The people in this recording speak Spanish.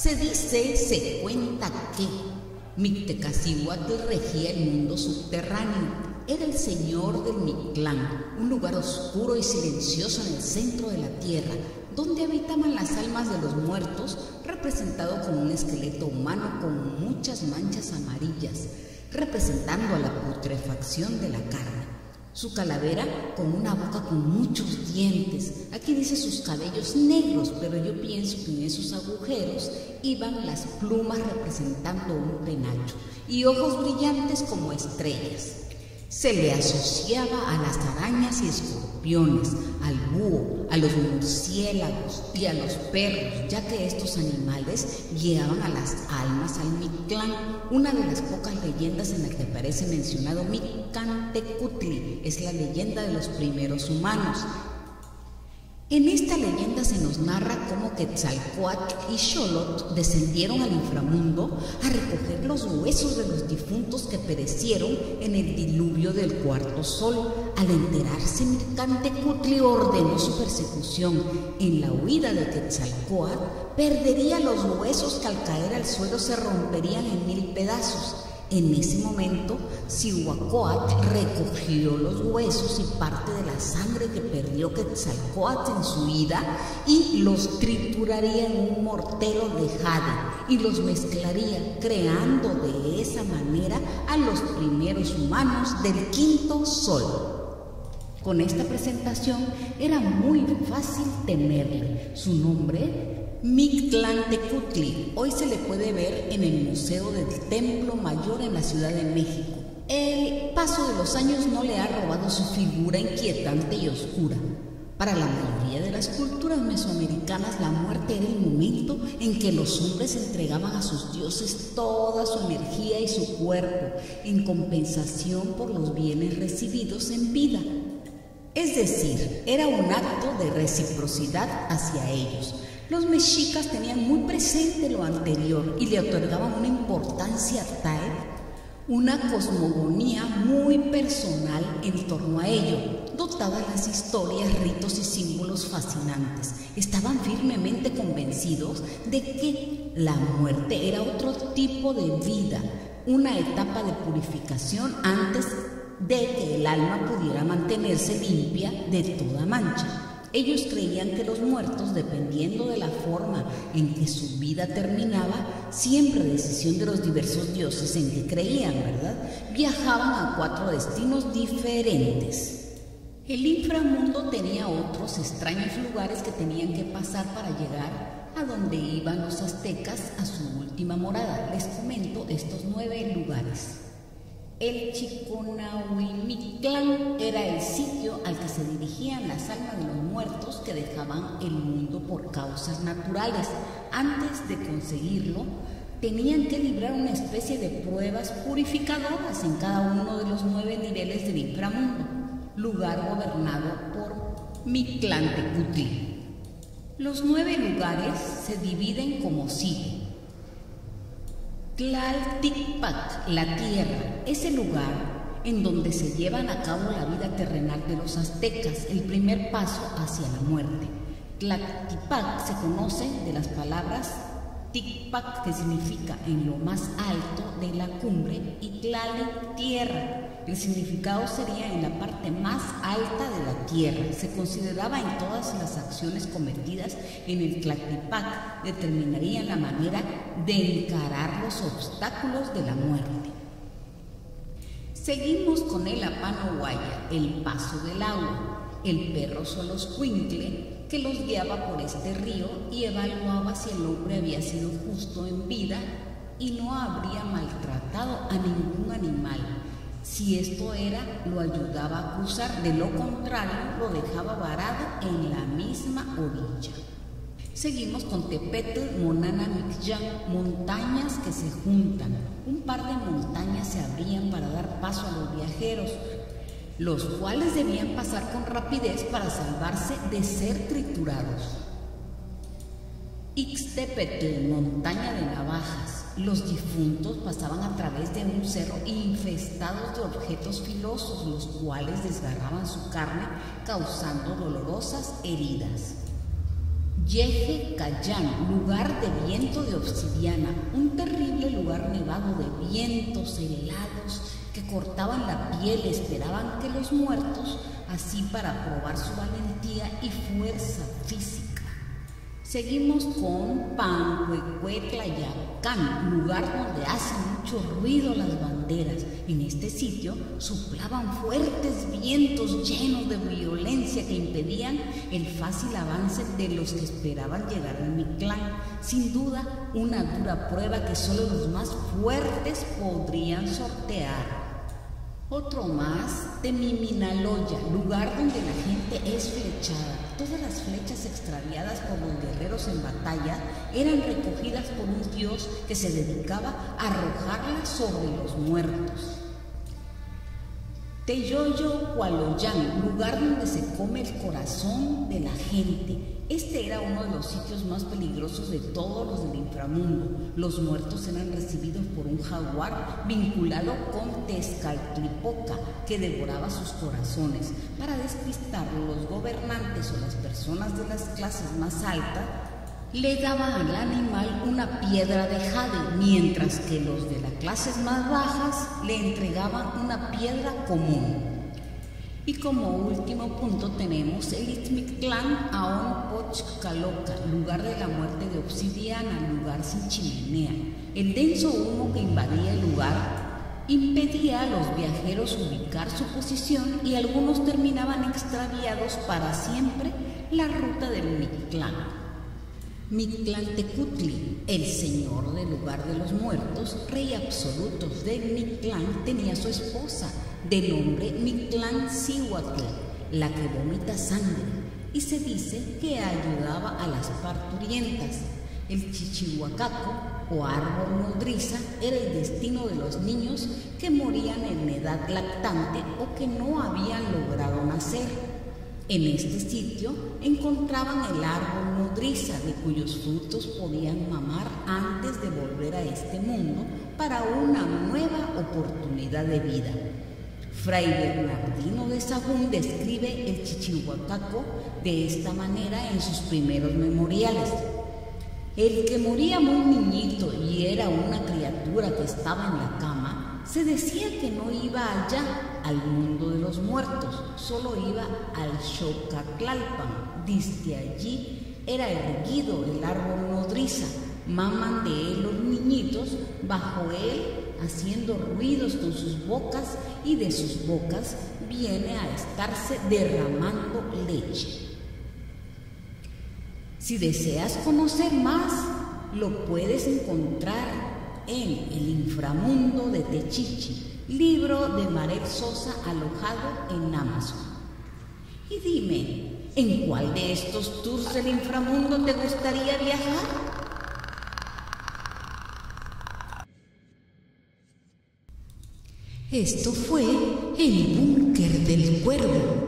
Se dice, se cuenta que Mictecacihuatl regía el mundo subterráneo. Era el señor del Mictlán, un lugar oscuro y silencioso en el centro de la tierra, donde habitaban las almas de los muertos, representado con un esqueleto humano con muchas manchas amarillas, representando a la putrefacción de la carne. Su calavera con una boca con muchos dientes. Aquí dice sus cabellos negros, pero yo pienso que en esos agujeros iban las plumas representando un penacho y ojos brillantes como estrellas. Se le asociaba a las arañas y escorpiones, al búho, a los murciélagos y a los perros, ya que estos animales guiaban a las almas al Mictlán, una de las pocas leyendas en la que aparece mencionado Micantecutli, es la leyenda de los primeros humanos, en esta leyenda se nos narra cómo Quetzalcoatl y Xolotl descendieron al inframundo a recoger los huesos de los difuntos que perecieron en el diluvio del cuarto sol. Al enterarse, Mircantecutli ordenó su persecución. En la huida de Quetzalcoatl, perdería los huesos que al caer al suelo se romperían en mil pedazos. En ese momento, Cihuacóatl recogió los huesos y parte de la sangre que perdió Quetzalcoatl en su vida y los trituraría en un mortero de jade y los mezclaría, creando de esa manera a los primeros humanos del quinto sol. Con esta presentación era muy fácil temerle. Su nombre Mictlantecutli. Hoy se le puede ver en el Museo del Templo Mayor en la Ciudad de México. El paso de los años no le ha robado su figura inquietante y oscura. Para la mayoría de las culturas mesoamericanas, la muerte era el momento en que los hombres entregaban a sus dioses toda su energía y su cuerpo en compensación por los bienes recibidos en vida. Es decir, era un acto de reciprocidad hacia ellos los mexicas tenían muy presente lo anterior y le otorgaban una importancia tal, una cosmogonía muy personal en torno a ello, dotadas las historias, ritos y símbolos fascinantes. Estaban firmemente convencidos de que la muerte era otro tipo de vida, una etapa de purificación antes de que el alma pudiera mantenerse limpia de toda mancha. Ellos creían que los muertos, dependiendo de la forma en que su vida terminaba, siempre decisión de los diversos dioses en que creían, ¿verdad? Viajaban a cuatro destinos diferentes. El inframundo tenía otros extraños lugares que tenían que pasar para llegar a donde iban los aztecas a su última morada. Les comento estos nueve lugares. El Chiconahuimictlán era el sitio al que se dirigían las almas de los muertos que dejaban el mundo por causas naturales. Antes de conseguirlo, tenían que librar una especie de pruebas purificadoras en cada uno de los nueve niveles del inframundo, lugar gobernado por Mictlantecutli. Los nueve lugares se dividen como sigue. Tlalticpac, la tierra, es el lugar en donde se llevan a cabo la vida terrenal de los aztecas, el primer paso hacia la muerte. Tlaltipac se conoce de las palabras Ticpac, que significa en lo más alto de la cumbre, y Tlali, tierra. El significado sería en la parte más alta de la tierra. Se consideraba en todas las acciones cometidas en el Tlaltipac, determinarían la manera de encarar los obstáculos de la muerte. Seguimos con el Apanohuaya, el paso del agua, el perro Soloscuincle, que los guiaba por este río y evaluaba si el hombre había sido justo en vida y no habría maltratado a ningún animal. Si esto era, lo ayudaba a cruzar, de lo contrario, lo dejaba varado en la misma orilla. Seguimos con Tepetl, Monana, montañas que se juntan. Un par de montañas se abrían para dar paso a los viajeros, los cuales debían pasar con rapidez para salvarse de ser triturados. Ixtepetl, montaña de navajas. Los difuntos pasaban a través de un cerro infestado de objetos filosos, los cuales desgarraban su carne, causando dolorosas heridas. Yeje Cayán, lugar de viento de obsidiana, un terrible lugar nevado de vientos helados cortaban la piel, esperaban que los muertos, así para probar su valentía y fuerza física. Seguimos con Panhuecuetlayacán, lugar donde hacen mucho ruido las banderas. En este sitio soplaban fuertes vientos llenos de violencia que impedían el fácil avance de los que esperaban llegar al Mictlán. Sin duda, una dura prueba que solo los más fuertes podrían sortear. Otro más de Miminaloya, lugar donde la gente es flechada. Todas las flechas extraviadas por los guerreros en batalla eran recogidas por un dios que se dedicaba a arrojarlas sobre los muertos. Teyoyo Hualoyán, lugar donde se come el corazón de la gente. Este era uno de los sitios más peligrosos de todos los del inframundo. Los muertos eran recibidos por un jaguar vinculado con Tezcatlipoca, que devoraba sus corazones. Para despistarlo, los gobernantes o las personas de las clases más altas le daban al animal una piedra de jade, mientras que los de las clases más bajas le entregaban una piedra común. Y como último punto tenemos el Itzmictlán Aonpochcaloca, lugar de la muerte de obsidiana, lugar sin chimenea. El denso humo que invadía el lugar impedía a los viajeros ubicar su posición y algunos terminaban extraviados para siempre la ruta del Mictlán. Mictlantecutli, el señor del lugar de los muertos, rey absoluto de Mictlán, tenía su esposa, de nombre Mictlán Cihuatl, la que vomita sangre, y se dice que ayudaba a las parturientas. El chichihuacaco o árbol nodriza era el destino de los niños que morían en edad lactante o que no habían logrado nacer. En este sitio encontraban el árbol nodriza de cuyos frutos podían mamar antes de volver a este mundo para una nueva oportunidad de vida. Fray Bernardino de Sagún describe el chichihuacaco de esta manera en sus primeros memoriales. El que moría muy niñito y era una criatura que estaba en la cama, se decía que no iba allá al mundo de los muertos, solo iba al Xocatlalpan. Desde allí era erguido el árbol nodriza, maman de él los niñitos, bajo él haciendo ruidos con sus bocas y de sus bocas viene a estarse derramando leche. Si deseas conocer más, lo puedes encontrar en El inframundo de Techichi, libro de Marek Sosa alojado en Amazon. Y dime, ¿en cuál de estos tours del inframundo te gustaría viajar? Esto fue el búnker del cuervo.